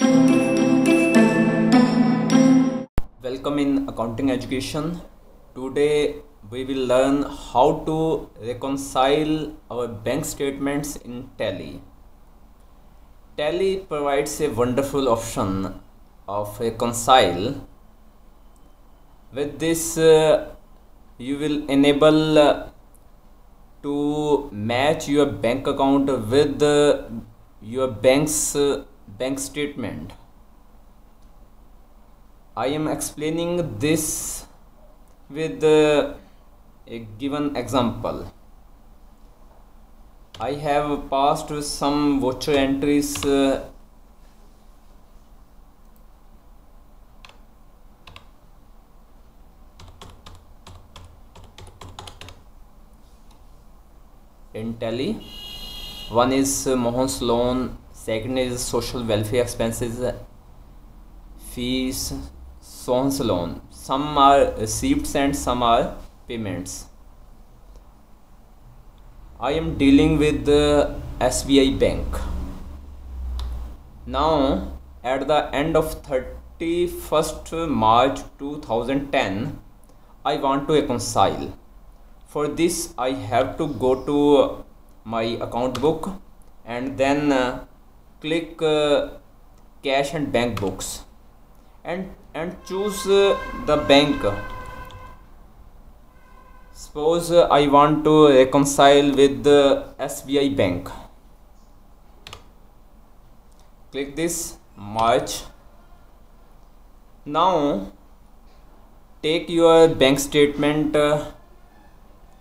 Welcome in accounting education. Today we will learn how to reconcile our bank statements in Tally. Tally provides a wonderful option of reconcile. With this, uh, you will enable uh, to match your bank account with uh, your bank's uh, bank statement. I am explaining this with uh, a given example. I have passed some voucher entries uh, in Tally. One is uh, Mohan's loan, second is social welfare expenses, fees, Sohan's loan. Some are receipts and some are payments. I am dealing with the SBI Bank. Now, at the end of 31st March 2010, I want to reconcile. For this, I have to go to my account book and then uh, click uh, cash and bank books and and choose uh, the bank. Suppose uh, i want to reconcile with the sbi bank. Click this merge. Now take your bank statement uh,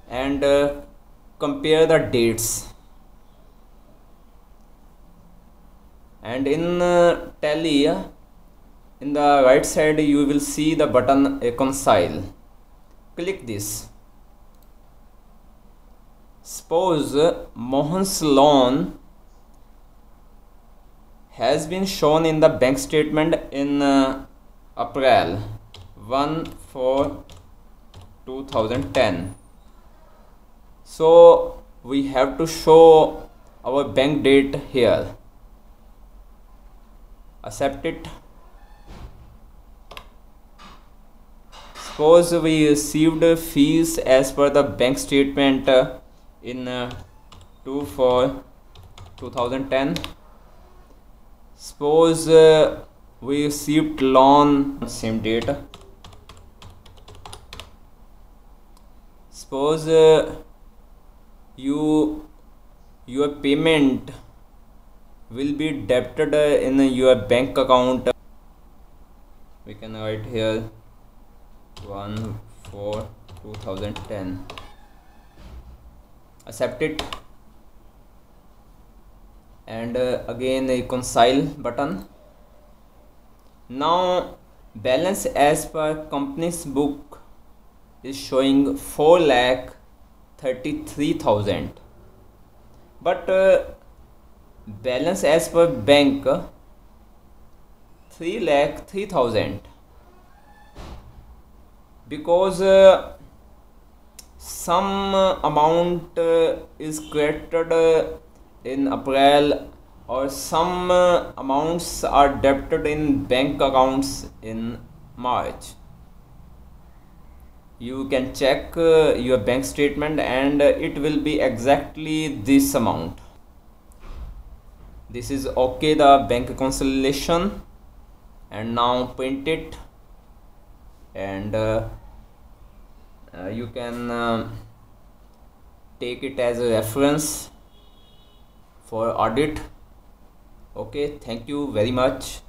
and uh, compare the dates and in uh, tally uh, in the right side you will see the button reconcile click this. Suppose mohan's loan has been shown in the bank statement in uh, april 1 for 2010 so we have to show our bank date here accept it. Suppose we received fees as per the bank statement in uh, 2 for 2010 suppose uh, we received loan same date. Suppose uh, you your payment will be debited uh, in your bank account. We can write here 1 for 2010 accept it. And uh, again reconcile button. Now balance as per company's book is showing 4 lakh 33000 but uh, balance as per bank 3 lakh 3000 because uh, some amount uh, is credited uh, in April or some amounts are debited in bank accounts in March. You can check your bank statement and it will be exactly this amount this is okay the bank reconciliation and now print it. And uh, uh, you can uh, take it as a reference for audit. Okay thank you very much